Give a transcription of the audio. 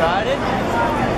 Got it?